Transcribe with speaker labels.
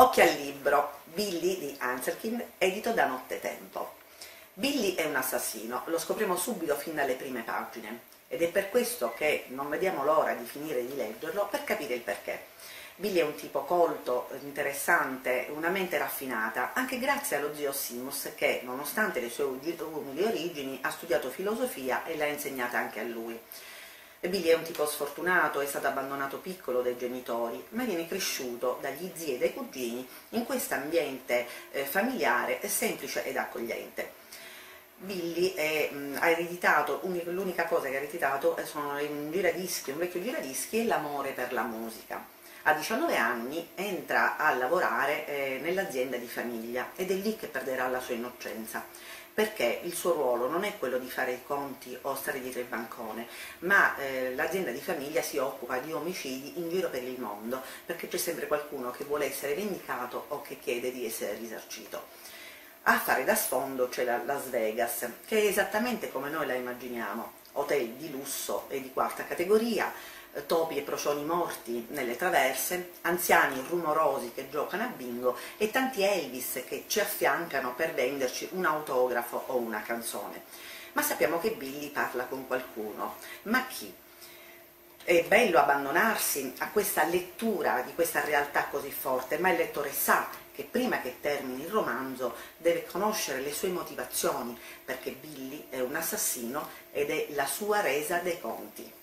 Speaker 1: Occhio al libro, Billy di Anselkin, edito da Nottetempo. Billy è un assassino, lo scopriamo subito fin dalle prime pagine ed è per questo che non vediamo l'ora di finire di leggerlo per capire il perché. Billy è un tipo colto, interessante, una mente raffinata, anche grazie allo zio Simus che, nonostante le sue umili origini, ha studiato filosofia e l'ha insegnata anche a lui. Billy è un tipo sfortunato, è stato abbandonato piccolo dai genitori, ma viene cresciuto dagli zii e dai cugini in questo ambiente eh, familiare semplice ed accogliente. Billy è, mh, ha ereditato, l'unica cosa che ha ereditato eh, sono un giradischi, un vecchio giradischi e l'amore per la musica. A 19 anni entra a lavorare eh, nell'azienda di famiglia ed è lì che perderà la sua innocenza perché il suo ruolo non è quello di fare i conti o stare dietro il bancone, ma eh, l'azienda di famiglia si occupa di omicidi in giro per il mondo, perché c'è sempre qualcuno che vuole essere vendicato o che chiede di essere risarcito. A fare da sfondo c'è la Las Vegas, che è esattamente come noi la immaginiamo, hotel di lusso e di quarta categoria, topi e procioni morti nelle traverse, anziani rumorosi che giocano a bingo e tanti Elvis che ci affiancano per venderci un autografo o una canzone. Ma sappiamo che Billy parla con qualcuno. Ma chi? È bello abbandonarsi a questa lettura di questa realtà così forte, ma il lettore sa che prima che termini il romanzo deve conoscere le sue motivazioni, perché Billy è un assassino ed è la sua resa dei conti.